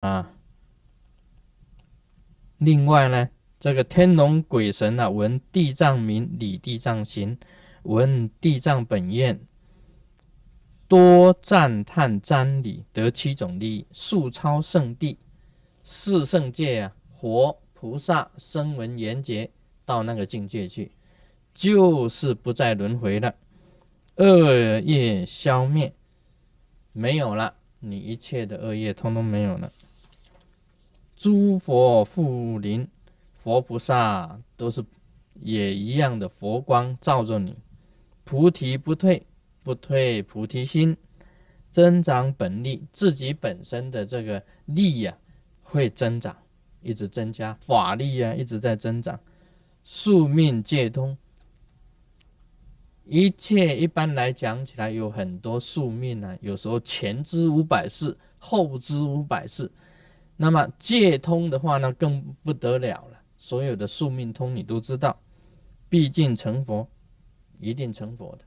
啊。另外呢，这个天龙鬼神啊，闻地藏名，理地藏行，闻地藏本愿，多赞叹瞻礼，得七种利益，速超圣地，四圣界啊，活菩萨声闻缘觉到那个境界去，就是不再轮回了，恶业消灭，没有了，你一切的恶业通通没有了。诸佛护临，佛菩萨都是也一样的佛光照着你，菩提不退，不退菩提心，增长本力，自己本身的这个力呀会增长，一直增加法力呀一直在增长，宿命皆通，一切一般来讲起来有很多宿命啊，有时候前知五百世，后知五百世。那么借通的话呢，更不得了了。所有的宿命通你都知道，毕竟成佛，一定成佛的。